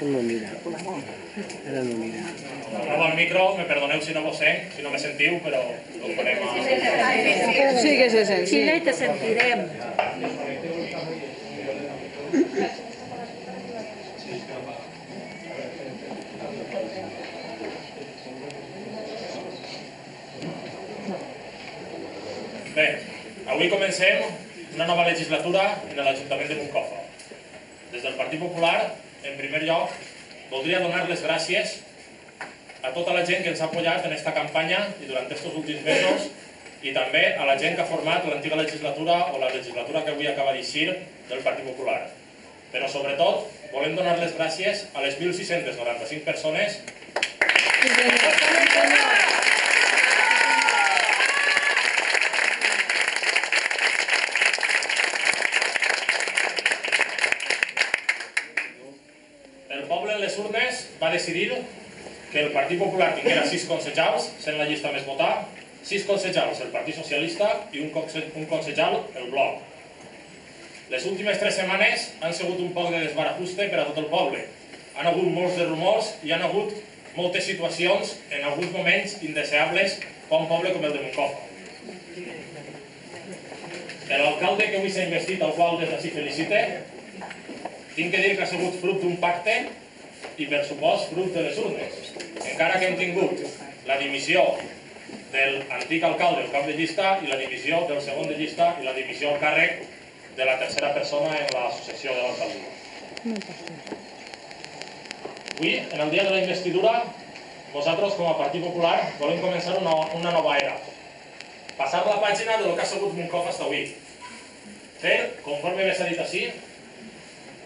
no mira. Ara no mira. Trobo el micro, me perdoneu si no vos sé, si no me sentiu, però ho farem a... Sí que se sent, sí. Sí, i te sentirem. Bé, avui comencem una nova legislatura en l'Ajuntament de Moncofa. Des del Partit Popular, en primer lloc, voldria donar les gràcies a tota la gent que ens ha apoyat en esta campanya i durant aquests últims mesos i també a la gent que ha format l'antiga legislatura o la legislatura que avui acaba d'eixir del Partit Popular. Però sobretot volem donar les gràcies a les 1.695 persones El poble en les urnes va decidir que el Partit Popular tinguera sis consejals, sent la llista més votada, sis consejals el Partit Socialista i un, un consejal el Bloc. Les últimes tres setmanes han sigut un poc de desbarajuste per a tot el poble. Han hagut molts de rumors i han hagut moltes situacions, en alguns moments indeseables, per un poble com el de Moncofa. L'alcalde que avui s'ha investit, al qual des d'ací felicite, tinc que dir que ha sigut fruit d'un pacte i, per supost, fruit de les urnes. Encara que hem tingut la dimissió de l'antic alcalde, el cap de llista, i la dimissió del segon de llista i la dimissió al càrrec de la tercera persona en l'associació de l'alcaldia. Avui, en el dia de la investidura, nosaltres, com a Partit Popular, volem començar una, una nova era. Passar la pàgina del que ha sigut Moncofa fins avui. Fer, conforme bé s'ha dit així,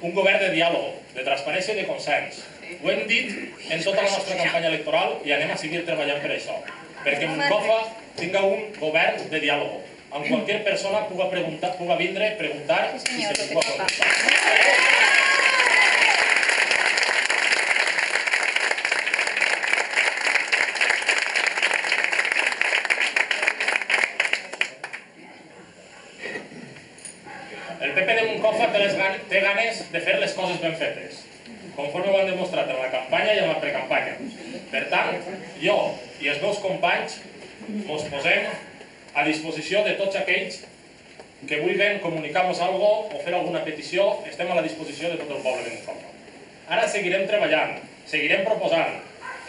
un govern de diàleg, de transparència i de consens. Ho hem dit en tota la nostra campanya electoral i anem a seguir treballant per això. Perquè Moncofa tinga un govern de diàleg, on qualsevol persona puga, preguntar, puga vindre, preguntar i se li puga contestar. El PP de Moncofa té, les té ganes de fer les coses ben fetes, conforme ho han demostrat en la campanya i en la precampanya. Per tant, jo i els meus companys ens posem a disposició de tots aquells que vulguin comunicar-nos alguna o fer alguna petició, estem a la disposició de tot el poble de Moncofa. Ara seguirem treballant, seguirem proposant,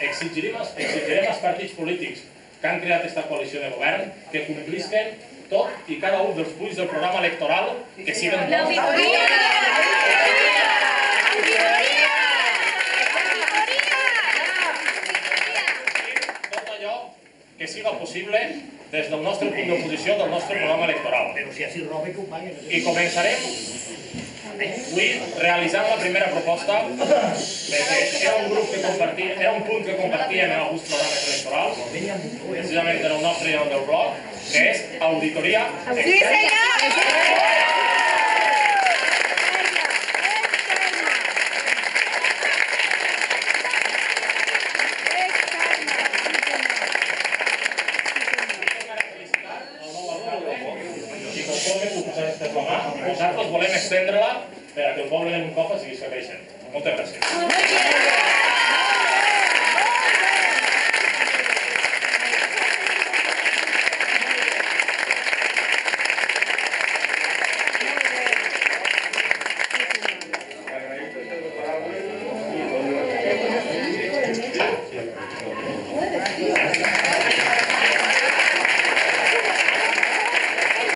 exigirem, exigirem als partits polítics que han creat aquesta coalició de govern que complisquen tot i cada un dels punts del programa electoral que siguen allò que siga possible des del nostre punt d'oposició del nostre programa electoral. Però si així roba que ho paguen. I començarem avui realitzant la primera proposta perquè era un grup que compartia, era un punt que compartíem en alguns programes electorals, precisament del nostre i el del bloc, que és auditoria Sí, senyor! nosaltres volem estendre-la per a que el poble de Moncofa sigui creixent. Moltes gràcies.